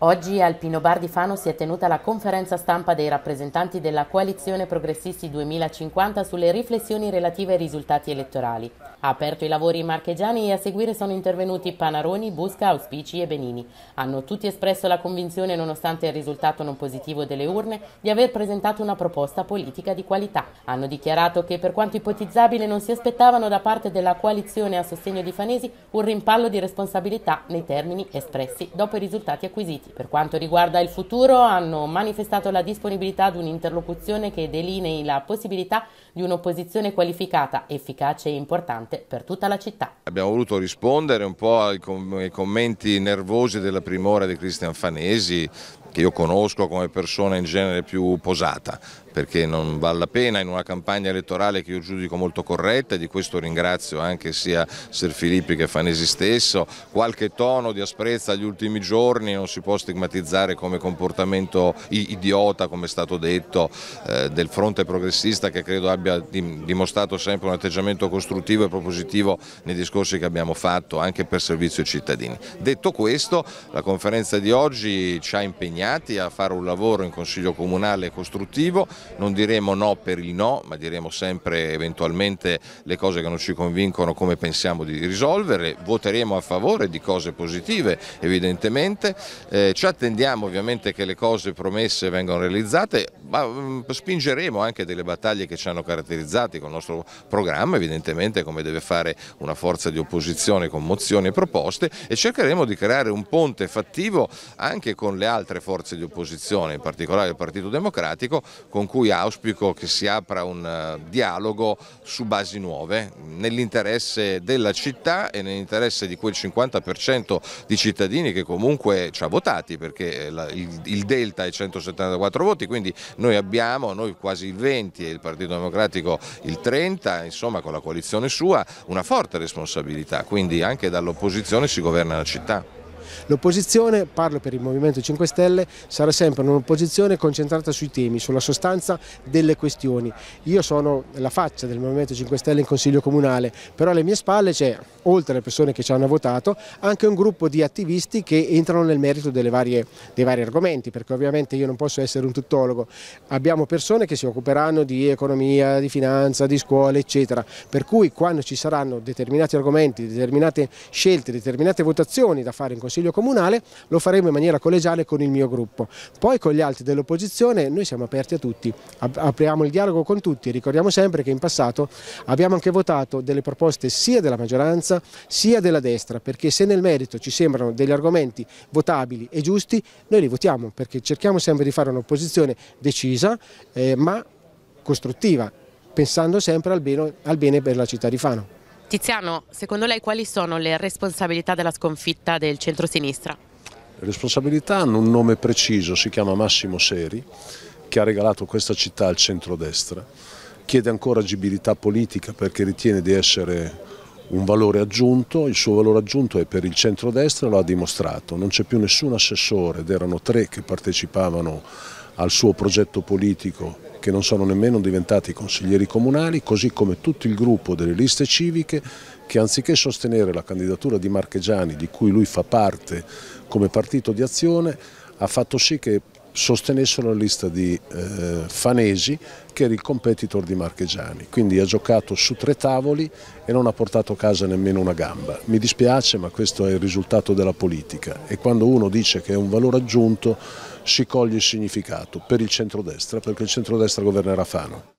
Oggi al Pino Bar di Fano si è tenuta la conferenza stampa dei rappresentanti della coalizione Progressisti 2050 sulle riflessioni relative ai risultati elettorali. Ha aperto i lavori marchegiani e a seguire sono intervenuti Panaroni, Busca, Auspici e Benini. Hanno tutti espresso la convinzione, nonostante il risultato non positivo delle urne, di aver presentato una proposta politica di qualità. Hanno dichiarato che per quanto ipotizzabile non si aspettavano da parte della coalizione a sostegno di Fanesi un rimpallo di responsabilità nei termini espressi dopo i risultati acquisiti. Per quanto riguarda il futuro, hanno manifestato la disponibilità ad un'interlocuzione che delinei la possibilità di un'opposizione qualificata, efficace e importante per tutta la città. Abbiamo voluto rispondere un po' ai commenti nervosi della primora di Cristian Fanesi, che io conosco come persona in genere più posata, perché non vale la pena in una campagna elettorale che io giudico molto corretta e di questo ringrazio anche sia Ser Filippi che Fanesi stesso, qualche tono di asprezza agli ultimi giorni non si può stigmatizzare come comportamento idiota, come è stato detto, eh, del fronte progressista che credo abbia dimostrato sempre un atteggiamento costruttivo e propositivo nei discorsi che abbiamo fatto anche per servizio ai cittadini. Detto questo, la conferenza di oggi ci ha impegnati a fare un lavoro in Consiglio Comunale costruttivo, non diremo no per il no, ma diremo sempre eventualmente le cose che non ci convincono come pensiamo di risolvere, voteremo a favore di cose positive evidentemente, eh, ci attendiamo ovviamente che le cose promesse vengano realizzate, ma mm, spingeremo anche delle battaglie che ci hanno caratterizzati con il nostro programma, evidentemente come deve fare una forza di opposizione con mozioni e proposte e cercheremo di creare un ponte fattivo anche con le altre forze di opposizione, in particolare il Partito Democratico, con cui cui auspico che si apra un eh, dialogo su basi nuove, nell'interesse della città e nell'interesse di quel 50% di cittadini che comunque ci ha votati, perché il Delta è 174 voti, quindi noi abbiamo, noi quasi il 20 e il Partito Democratico il 30, insomma con la coalizione sua, una forte responsabilità, quindi anche dall'opposizione si governa la città. L'opposizione, parlo per il Movimento 5 Stelle, sarà sempre un'opposizione concentrata sui temi, sulla sostanza delle questioni. Io sono la faccia del Movimento 5 Stelle in Consiglio Comunale, però alle mie spalle c'è, oltre alle persone che ci hanno votato, anche un gruppo di attivisti che entrano nel merito varie, dei vari argomenti, perché ovviamente io non posso essere un tuttologo. Abbiamo persone che si occuperanno di economia, di finanza, di scuole, eccetera, per cui quando ci saranno determinati argomenti, determinate scelte, determinate votazioni da fare in Consiglio Consiglio Comunale, lo faremo in maniera collegiale con il mio gruppo. Poi con gli altri dell'opposizione noi siamo aperti a tutti, apriamo il dialogo con tutti, ricordiamo sempre che in passato abbiamo anche votato delle proposte sia della maggioranza sia della destra, perché se nel merito ci sembrano degli argomenti votabili e giusti, noi li votiamo, perché cerchiamo sempre di fare un'opposizione decisa eh, ma costruttiva, pensando sempre al bene, al bene per la città di Fano. Tiziano, secondo lei quali sono le responsabilità della sconfitta del centro-sinistra? Le responsabilità hanno un nome preciso, si chiama Massimo Seri, che ha regalato questa città al centro-destra, chiede ancora agibilità politica perché ritiene di essere un valore aggiunto, il suo valore aggiunto è per il centro-destra, lo ha dimostrato, non c'è più nessun assessore ed erano tre che partecipavano al suo progetto politico che non sono nemmeno diventati consiglieri comunali, così come tutto il gruppo delle liste civiche che anziché sostenere la candidatura di Marchegiani, di cui lui fa parte come partito di azione, ha fatto sì che sostenessero la lista di eh, Fanesi che era il competitor di Marchegiani, quindi ha giocato su tre tavoli e non ha portato a casa nemmeno una gamba. Mi dispiace ma questo è il risultato della politica e quando uno dice che è un valore aggiunto si coglie il significato per il centrodestra perché il centrodestra governerà Fano.